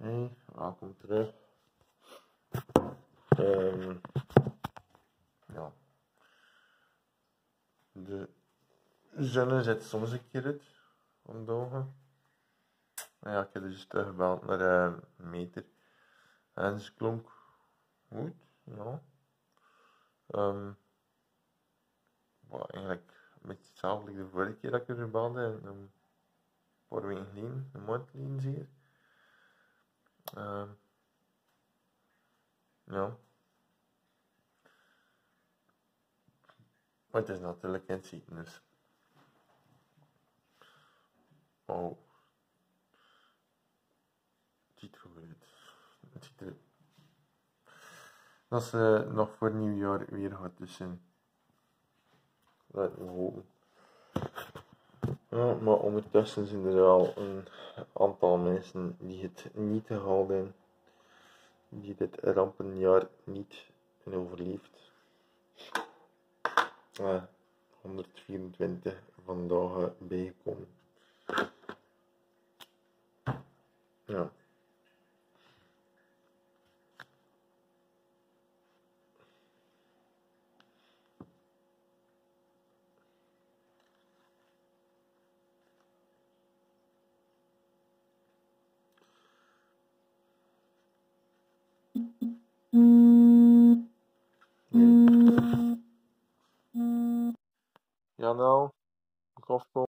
Hey, welkom terug. Ehm ja. De zon zit soms een keer uit om. Maar ja, ik heb dus teruggebeld naar de meter. En ze klonk goed, ja. Um, eigenlijk een beetje hetzelfde als de vorige keer dat ik er gebelde. En, een paar weken geleden, een maand geleden. Ja. Maar het is natuurlijk geen ziekenhuis. Oh. Het ziet goed uit. Het ziet er... Dat ze nog voor nieuwjaar weer gaat tussen. Laten we hopen. Ja, maar ondertussen zijn er al een aantal mensen die het niet hebben, die dit rampenjaar niet hebben overleefd. Uh, 124 vandaag bijgekomen. Ja. Ja, nou, Grofko.